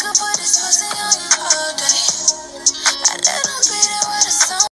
could put this pussy on you.